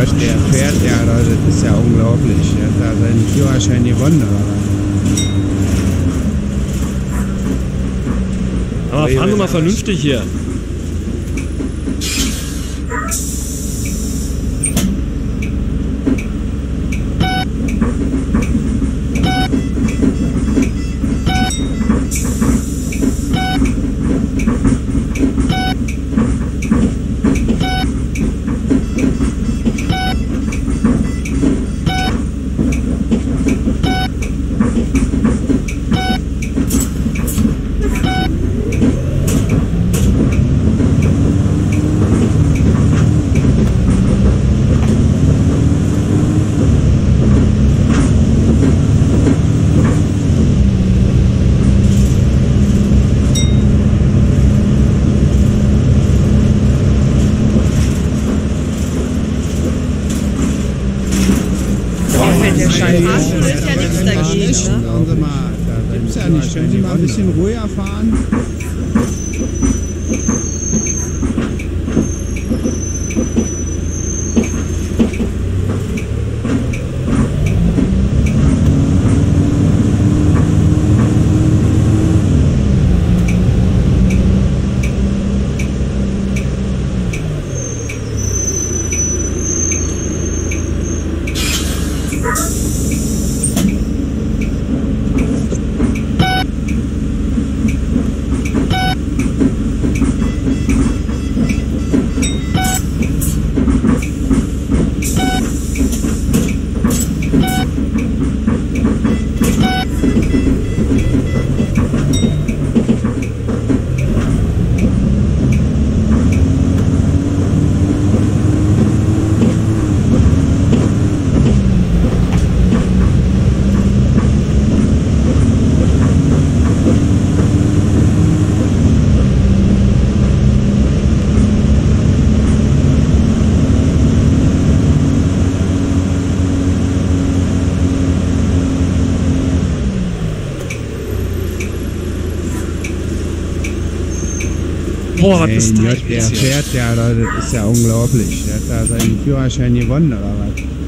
Dass der fährt, ja, Leute, das ist ja unglaublich. Er hat da seinen Führerschein gewonnen. Aber, aber fahren wir mal vernünftig hier. Fahrstuhl ist ja nichts dagegen, ne? Gibt's ja nicht. Können Sie mal ein bisschen ruhiger fahren? Boah, was ist das der fährt ja, Leute, das ist ja unglaublich. Der hat da seinen Führerschein gewonnen, oder was?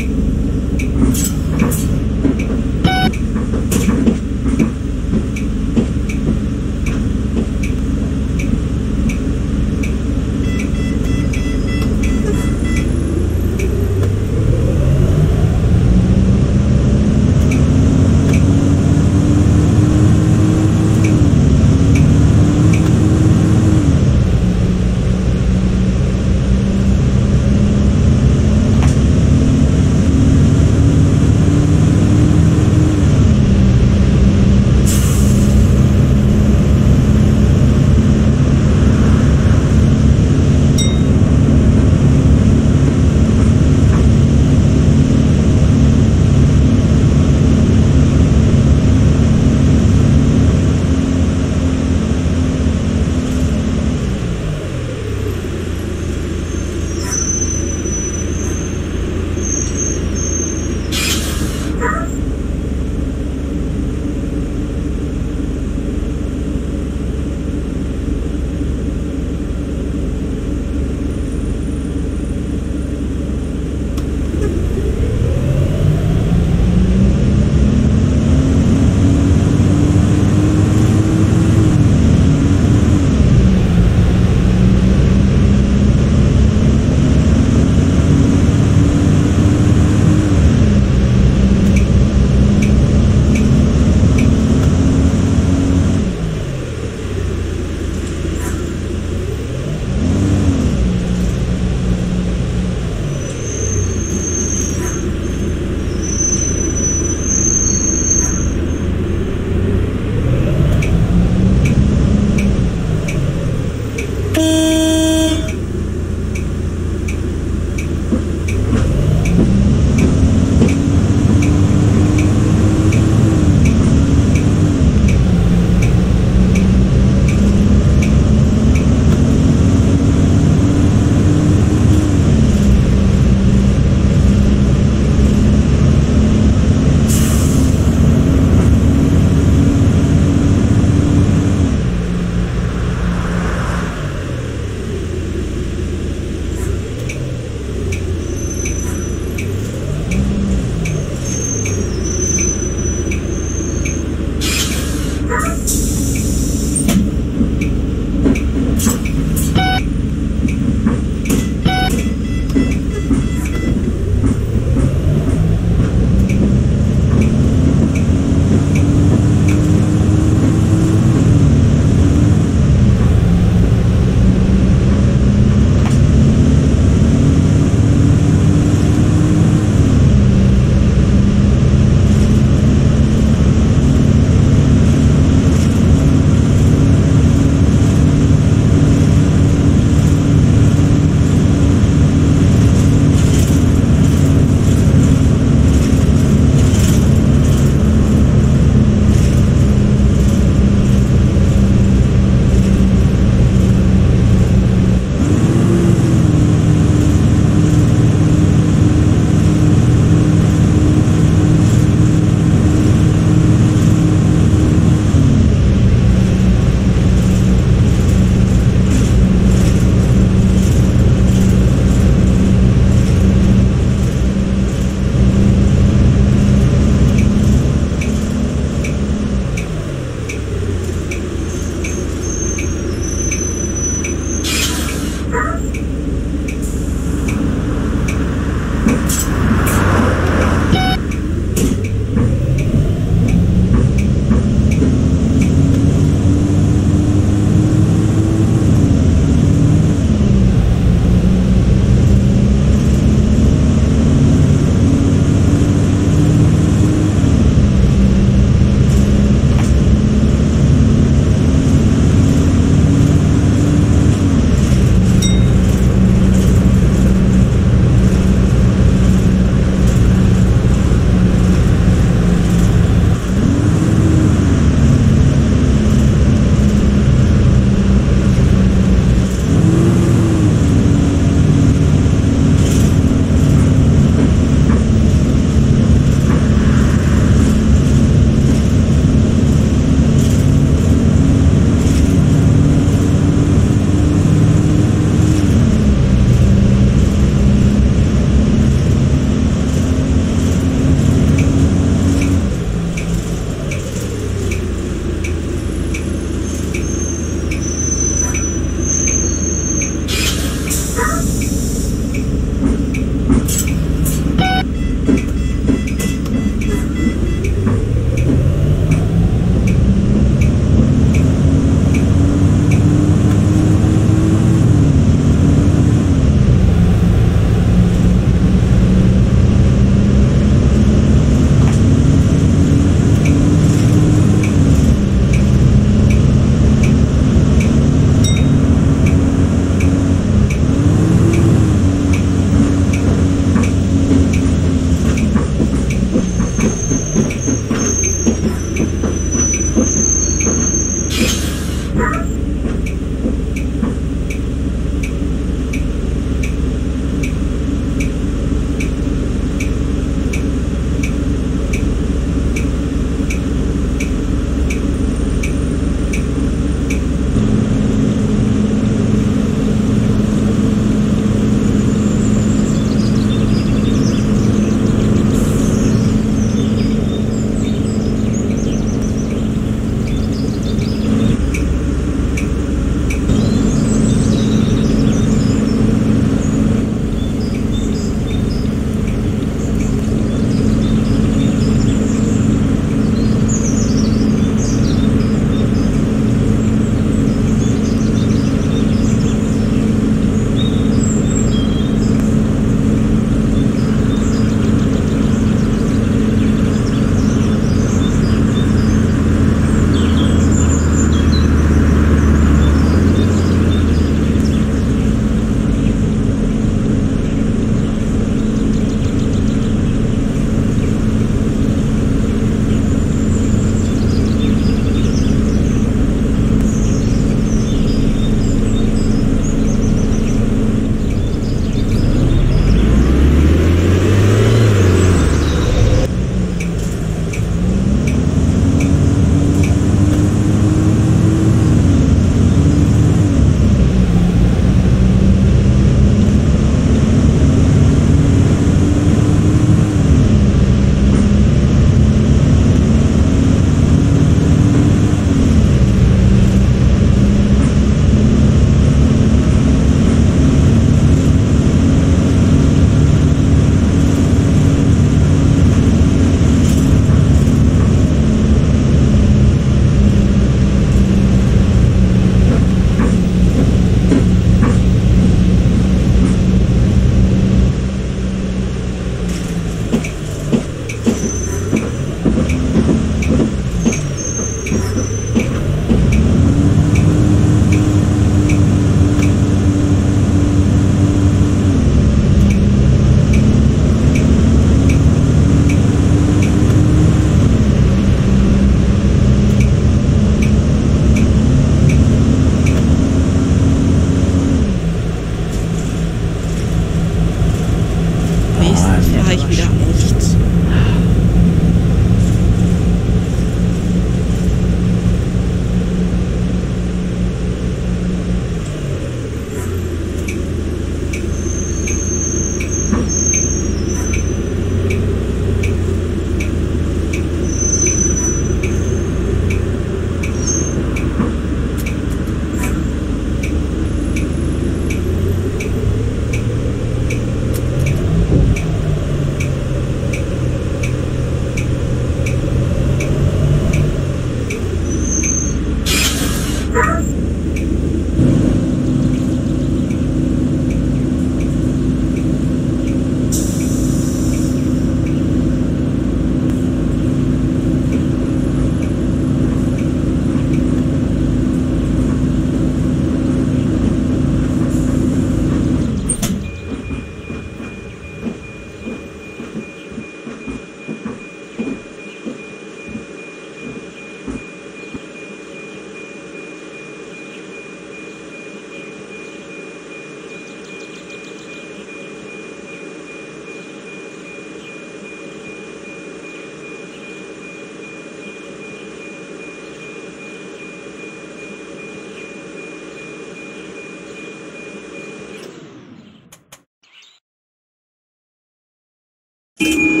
Ja.